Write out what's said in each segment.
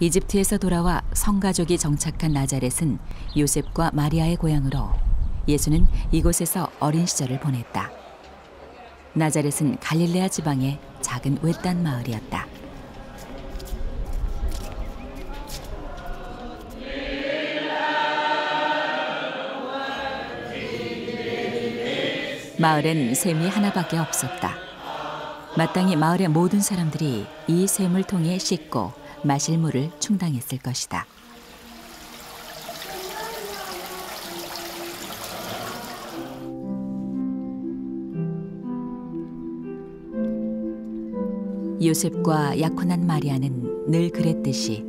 이집트에서 돌아와 성가족이 정착한 나자렛은 요셉과 마리아의 고향으로 예수는 이곳에서 어린 시절을 보냈다. 나자렛은 갈릴레아 지방의 작은 외딴 마을이었다. 마을엔 샘이 하나밖에 없었다. 마땅히 마을의 모든 사람들이 이 샘을 통해 씻고 마실 물을 충당했을 것이다. 요셉과 약혼한 마리아는 늘 그랬듯이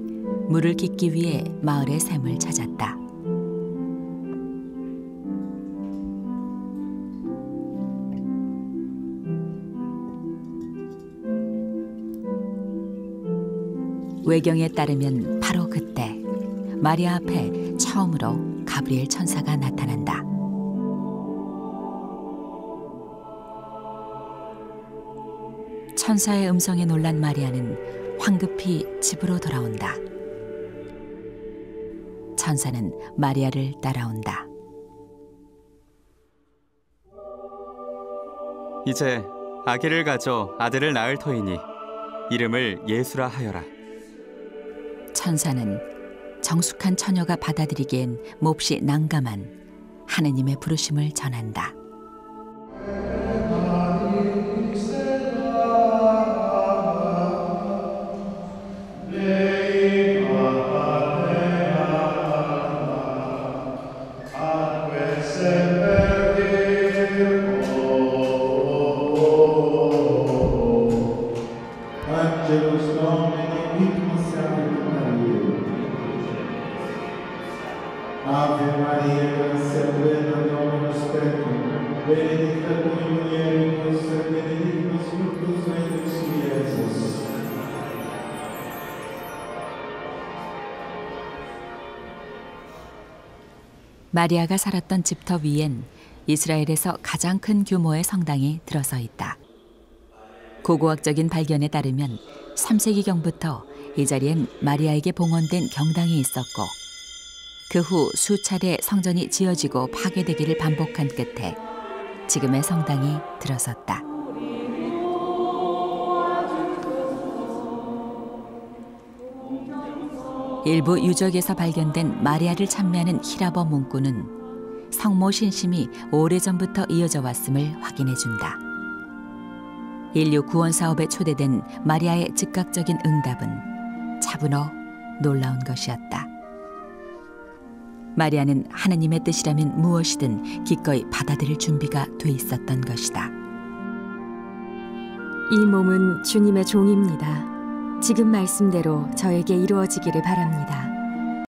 물을 깃기 위해 마을의 샘을 찾았다. 외경에 따르면 바로 그때 마리아 앞에 처음으로 가브리엘 천사가 나타난다. 천사의 음성에 놀란 마리아는 황급히 집으로 돌아온다. 천사는 마리아를 따라온다. 이제 아기를 가져 아들을 낳을 터이니 이름을 예수라 하여라. 천사는 정숙한 처녀가 받아들이기엔 몹시 난감한 하느님의 부르심을 전한다. Angelus Domini, Ave Maria, gratia plena Dominus tecum, benedicta tui mulieribus et benedictus fructus ventris tui, Iesus. 마리아가 살았던 집터 위엔 이스라엘에서 가장 큰 규모의 성당이 들어서 있다. 고고학적인 발견에 따르면 3세기경부터 이 자리엔 마리아에게 봉헌된 경당이 있었고 그 후 수차례 성전이 지어지고 파괴되기를 반복한 끝에 지금의 성당이 들어섰다. 일부 유적에서 발견된 마리아를 찬미하는 히라버 문구는 성모 신심이 오래전부터 이어져 왔음을 확인해 준다. 인류 구원 사업에 초대된 마리아의 즉각적인 응답은 차분어 놀라운 것이었다. 마리아는 하나님의 뜻이라면 무엇이든 기꺼이 받아들일 준비가 돼 있었던 것이다. 이 몸은 주님의 종입니다. 지금 말씀대로 저에게 이루어지기를 바랍니다.